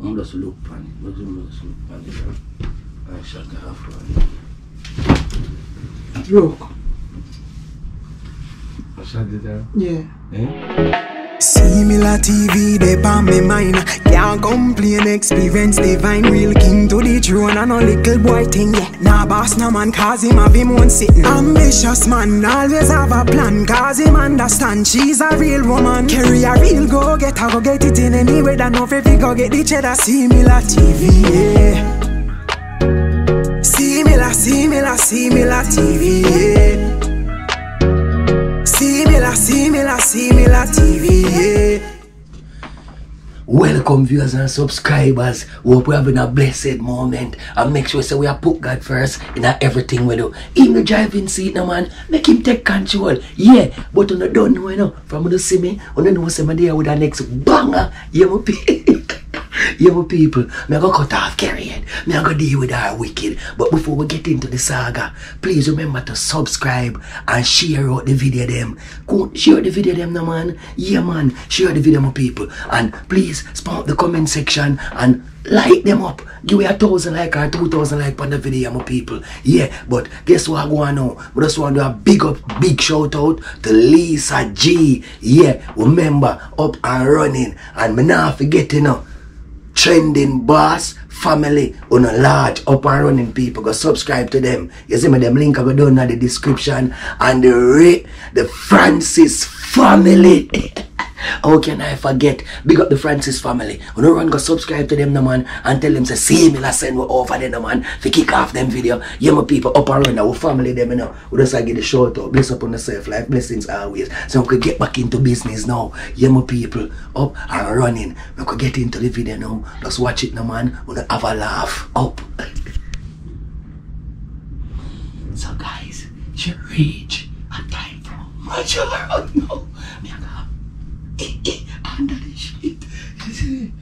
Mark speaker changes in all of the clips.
Speaker 1: I'm just look on it. But I'm just look on it. And shut off on it.
Speaker 2: Look.
Speaker 1: I shut it down.
Speaker 2: Yeah.
Speaker 1: Eh?
Speaker 3: C Miller TV, they on me mind. Can't complain, experience divine. Real king to the throne, and a little boy thing, yeah. Nah, boss, no man, cause him have him own sitting. Ambitious man, always have a plan, cause him understand she's a real woman. Carry a real go get her, go get it in any way that no you go get the cheddar. C Miller TV, yeah. Similar, similar, C Miller TV, yeah. Similar, similar, TV, yeah.
Speaker 1: Welcome viewers and subscribers. Hope we're having a blessed moment. And make sure say we are put God first in everything we do. In the driving seat now man, make him take control. Yeah, but you don't know you know. From you see me, you know say me there with the next banger. Yeah, my yeah, my people. Me go cut off carry it. Me go deal with our wicked. But before we get into the saga, please remember to subscribe and share out the video them. Go share the video them now man. Yeah man, share the video my people. And please spawn the comment section and like them up. Give me a thousand like or two thousand like on the video, my people. Yeah, but guess what I on now? We just want to do a big up, big shout out to Lisa G. Yeah, remember, up and running. And me not forget, you know, trending boss family on a large up and running. People go subscribe to them. You see me? Them link I go down in the description. And the the Francis family how can I forget? Big up the Francis family. When you run go subscribe to them no man and tell them say see me last send we over there no man. To kick off them video. Yeah my people up and running our family them you know. We just like get the shout out. Bless upon yourself life. Blessings always. So we could get back into business now. Yeah my people up and running. We could get into the video now. Just watch it no man. We have a laugh. Up. So guys you reach a time for I got eh, 한달에 10,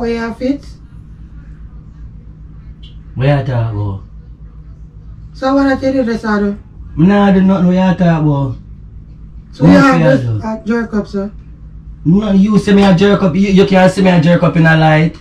Speaker 2: How are fit?
Speaker 1: where you talk about
Speaker 2: So what I tell you this other?
Speaker 1: me nah do nothing where you talk about
Speaker 2: So you have this jerk up, sir?
Speaker 1: No, you see me a jerk up. You, you can't see me a jerk up in a light.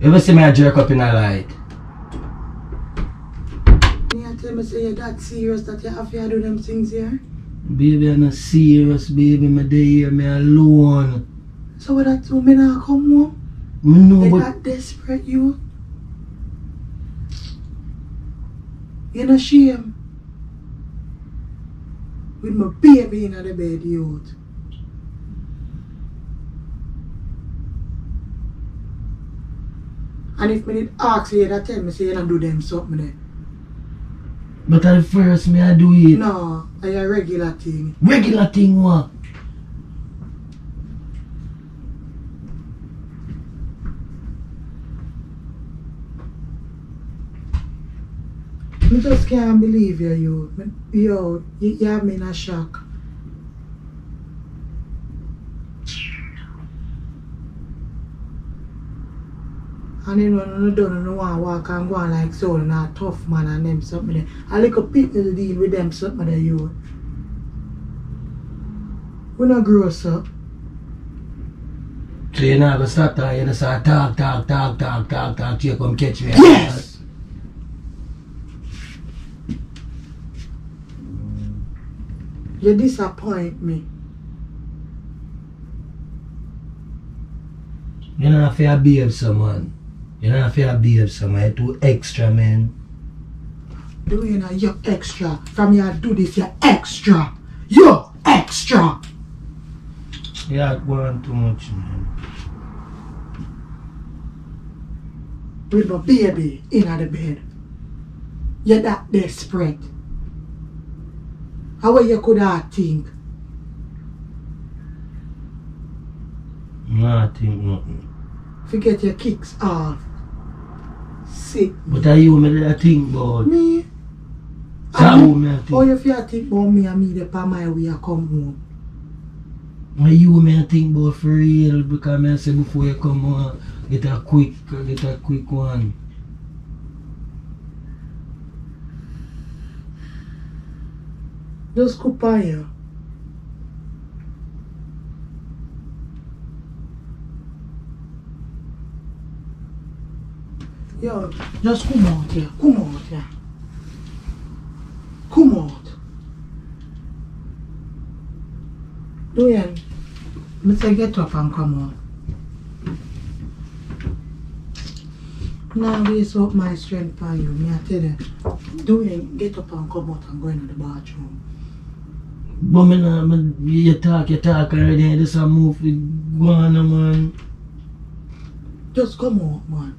Speaker 1: You ever see me a jerk up in a light?
Speaker 2: You tell me say you're that serious that you have to do them things here?
Speaker 1: Baby, I'm not serious, baby. My day here, me alone.
Speaker 2: So what that two men are come home?
Speaker 1: Know,
Speaker 2: They
Speaker 1: but
Speaker 2: desperate you. You no shame. With my baby in the bed, youth. And if me did ask you, that tell me say you don't do them something there.
Speaker 1: but at first me I do it.
Speaker 2: No, I a regular thing.
Speaker 1: Regular thing, what?
Speaker 2: I just can't believe you, you. Yo, you, you have me in a shock. And you know, no don't no want walk and go on like so, and a tough man and them something there. A people deal with them something there, you. We not gross up.
Speaker 1: So you not gonna stop talking, you just start talk, talk, talk, talk, talk, talk, till you come catch me.
Speaker 2: Yes! You disappoint me.
Speaker 1: You not fear behave someone. You not fear behave someone. You too extra, man.
Speaker 2: Do you know you're extra. From you do this, you're extra. You're extra.
Speaker 1: Yeah, go on too much, man.
Speaker 2: with my baby in the bed. You're that desperate. How you could have think?
Speaker 1: Nah, I think nothing.
Speaker 2: Forget your kicks off. Sick.
Speaker 1: But are you me that think about?
Speaker 2: Me?
Speaker 1: So how me I think?
Speaker 2: you feel think about me and me the pa my way I come home?
Speaker 1: Are you me I think about for real? Because me I say before you come on, get a quick, get a quick one.
Speaker 2: Just cook on you. Yo, just come out here. Come out here. Come out. Dwayne, me say get up and come out. Now waste up my strength on you. Me I tell you. Dwayne, get up and come out and go into the bathroom.
Speaker 1: But me nah, eh, me, you talk, you talk already, and this a move with on, man.
Speaker 2: Just come out, man.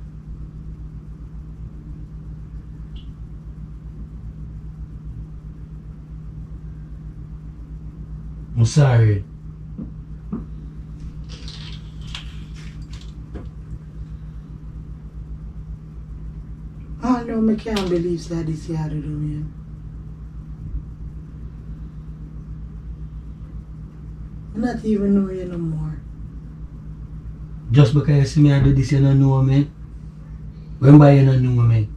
Speaker 1: I'm sorry.
Speaker 2: I know me can't believe that this year to do man. Not even know you no more.
Speaker 1: Just because you see me I do this, you don't know me. Remember you don't know me.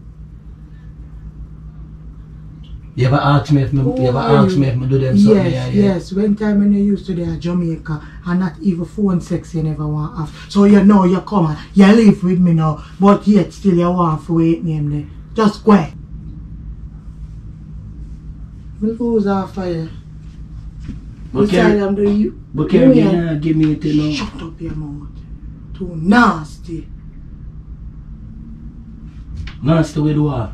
Speaker 1: You ever ask me if me,
Speaker 2: Who
Speaker 1: you ever
Speaker 2: oh,
Speaker 1: ask
Speaker 2: you?
Speaker 1: me if me do them something?
Speaker 2: Yes,
Speaker 1: yeah, yeah.
Speaker 2: yes. When time when you used to there Jamaica and not even phone sex you never want have. So you know you come and you live with me now, but yet still you want to wait name there. Just go ahead. Me lose you.
Speaker 1: But
Speaker 2: Beside
Speaker 1: Kerry,
Speaker 2: them do you
Speaker 1: but
Speaker 2: you ain't-
Speaker 1: give me you know.
Speaker 2: Shut up your mouth. Too nasty.
Speaker 1: Nasty with what?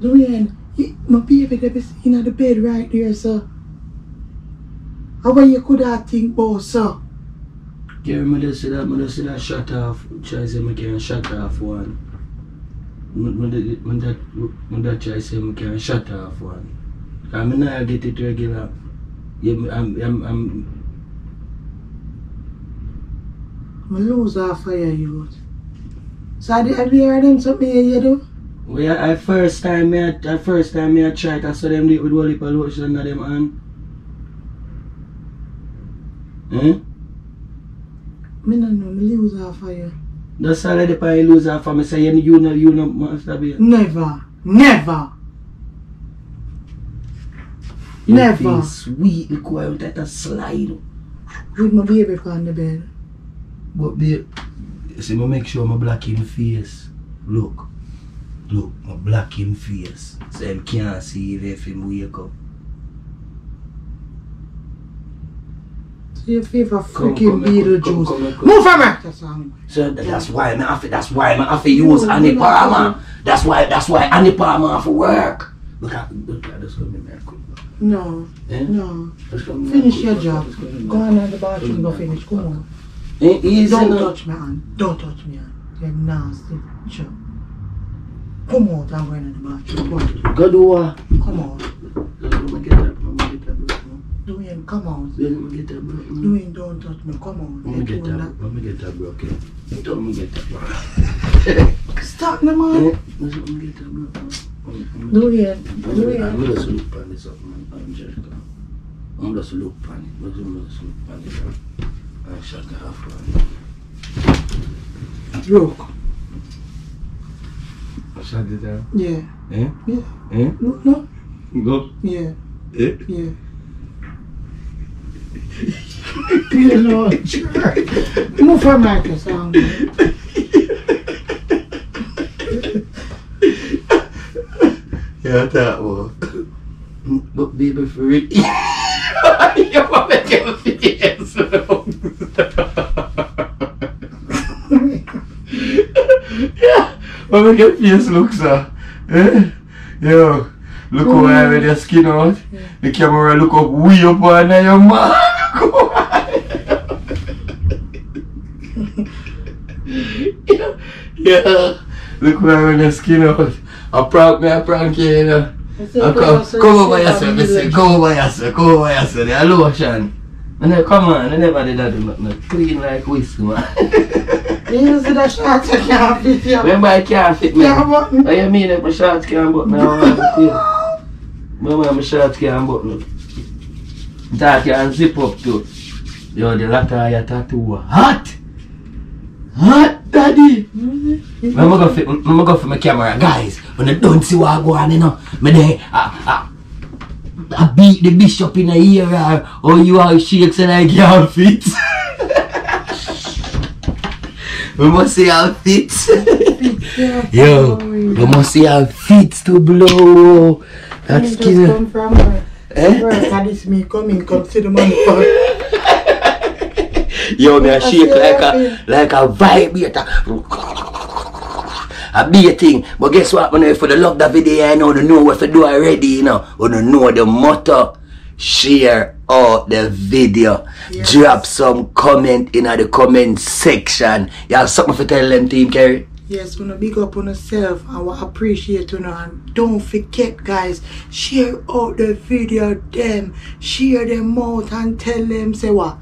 Speaker 2: You- my baby that is in the bed right there, sir. How you could have think about, sir?
Speaker 1: Kerry, me just say that, me just say that shut off. Try say me can shut off one. Me, me, de- me that, me that try say me can shut off one. I mean, I get it regular. I'm, I'm, I'm,
Speaker 2: I lose half of your youth. So have you heard them something you do?
Speaker 1: well, I, I first time me, I, I first time me I it, I saw them do it with one little lotion on them hand. Eh?
Speaker 2: Me no know, me lose half of you.
Speaker 1: That's all the pie lose off of me say, you, you know, you know, master be.
Speaker 2: Never, never.
Speaker 1: You
Speaker 2: Never.
Speaker 1: feel sweet, the quiet, that a slide.
Speaker 2: With my baby on the bed.
Speaker 1: But babe, you see, me make sure my black him face. Look. Look, my black him face. So him can't see if, if him wake up.
Speaker 2: So you favor
Speaker 1: Come,
Speaker 2: freaking
Speaker 1: come, come,
Speaker 2: Beetlejuice. Move from back to song.
Speaker 1: So that's why me have to, that's why me have to use
Speaker 2: No,
Speaker 1: Annie
Speaker 2: no,
Speaker 1: Palmer. That's why, that's why Annie Palmer have to work. Look at, look at this coming here quick.
Speaker 2: No,
Speaker 1: Eh?
Speaker 2: no.
Speaker 1: Just
Speaker 2: Finish your
Speaker 1: quick,
Speaker 2: job.
Speaker 1: quick, quick,
Speaker 2: Go on in the bathroom, go finish. Come on.
Speaker 1: Ain't
Speaker 2: Don't
Speaker 1: no.
Speaker 2: touch me hand. Don't touch me hand. You're nasty. Sure. Come out and go in the bathroom. Go on.
Speaker 1: Go do what?
Speaker 2: Come out.
Speaker 1: Let me get that, let me get that block. no.
Speaker 2: Dwayne, come out.
Speaker 1: Let me get that block. no.
Speaker 2: Dwayne, don't touch me. Come out.
Speaker 1: Let me
Speaker 2: You're
Speaker 1: get
Speaker 2: doing
Speaker 1: that, let me get that block. okay? Don't me get that block.
Speaker 2: Stop the
Speaker 1: Eh?
Speaker 2: man.
Speaker 1: Let me get that block. I'm
Speaker 2: Dwayne, Dwayne.
Speaker 1: just look on this up, man. I'm just I'm just look on it. I'm just look on it. I shut it off. man.
Speaker 2: Look.
Speaker 1: I shut down.
Speaker 2: Yeah.
Speaker 1: Eh?
Speaker 2: Yeah.
Speaker 1: Eh?
Speaker 2: No, no.
Speaker 1: Go.
Speaker 2: Yeah.
Speaker 1: Eh?
Speaker 2: Yeah. you know, move from like a song.
Speaker 1: Yeah, that one. But baby, for it. you want to make your face Yeah, make your face look, sir? Eh? Yo, Look how I with your skin out. The camera look up way up on your man. yeah, yeah. Look where when your skin out. I prank me, I prank you, you know. Come, come over listen, come over yourself, come over yourself. The lotion. And then come on, I never did that, do. Clean like whiskey, man.
Speaker 2: You see the shots you can't fit you.
Speaker 1: Remember I can't fit me.
Speaker 2: Can't button.
Speaker 1: What you mean if my shorts can't button? I want to feel. Remember my shorts can't button. That can zip up too. Yo, the latter of your tattoo hot. Hot, daddy. I'm gonna go for, I'm go for my camera, guys. When I don't see what I go on, you know, me there, I, I, I beat the bishop in the ear, or, uh, or oh, you all shakes and I can't fit. we must see how it fits. Yo, we must see how it fits to blow. That's
Speaker 2: just
Speaker 1: killer.
Speaker 2: come from work.
Speaker 1: Eh?
Speaker 2: This me coming, come see the money for
Speaker 1: Yo, me a shake like a like a vibrator. A thing. But guess what? When if you love that video, you know, you know what to do already, you know. You know the motto. Share out the video.
Speaker 2: Yes.
Speaker 1: Drop some comment in the comment section. You have something to tell them, Team Kerry?
Speaker 2: Yes, wanna big up on yourself and we appreciate you know and don't forget guys, share out the video them, share them out and tell them say what?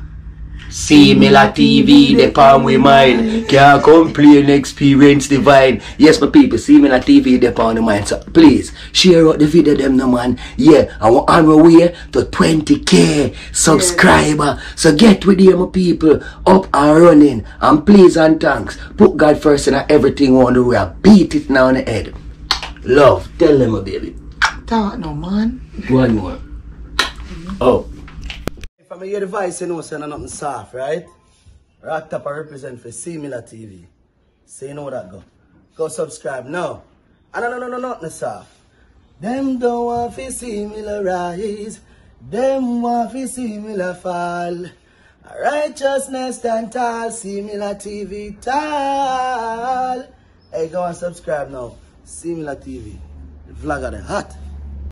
Speaker 1: C Miller TV, the palm we mind. Can't complain, experience divine. Yes, my people, C Miller TV, the palm we mine. So please, share out the video, them no man. Yeah, I want on my way to 20k subscriber. So get with you, my people, up and running. And please and thanks. Put God first in everything on the way. Beat it now in the head. Love, tell them, my baby.
Speaker 2: Talk no man.
Speaker 1: One more. Oh.
Speaker 4: I hear the voice, you know, saying nothing soft, right? Rock Top I represent for C Miller TV. So you know that go. Go subscribe now. Ah, no, no, no, no, nothing soft. Them don't want to similar rise. Them want to similar fall. Righteousness stand tall. C Miller TV tall. Hey, go and subscribe now. C Miller TV. The vlog of the hot.